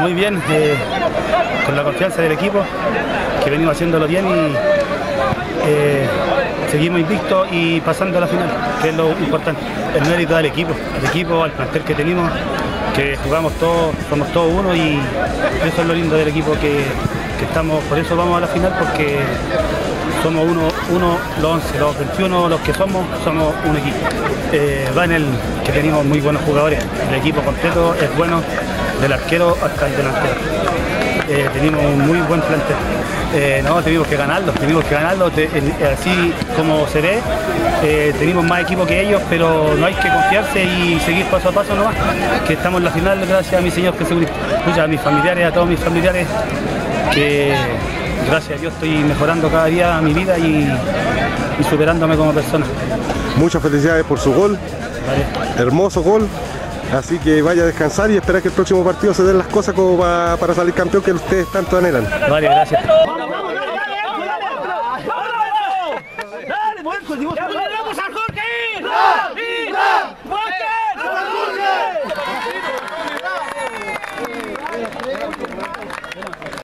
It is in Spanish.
muy bien, eh, con la confianza del equipo, que venimos haciéndolo bien y eh, seguimos invictos y pasando a la final, que es lo importante. El mérito del equipo, al equipo, al plantel que tenemos, que jugamos todos, somos todos uno y eso es lo lindo del equipo que, que estamos, por eso vamos a la final, porque somos uno, uno, los 11, los 21, los que somos, somos un equipo. Eh, va en el que tenemos muy buenos jugadores, el equipo completo es bueno, del arquero hasta el delantero. Eh, tenemos un muy buen plantel. Eh, no, tenemos que ganarlo, tenemos que ganarlo, te- así como se ve, eh, tenemos más equipo que ellos, pero no hay que confiarse y seguir paso a paso nomás, que estamos en la final gracias a mi Señor Jesucristo, Muchas a mis familiares, a todos mis familiares, que gracias a Dios estoy mejorando cada día mi vida y, y superándome como persona. Muchas felicidades por su gol, ¿vale? hermoso gol. Así que vaya a descansar y esperar que el próximo partido se den las cosas como para, para salir campeón que ustedes tanto anhelan. Vale, gracias.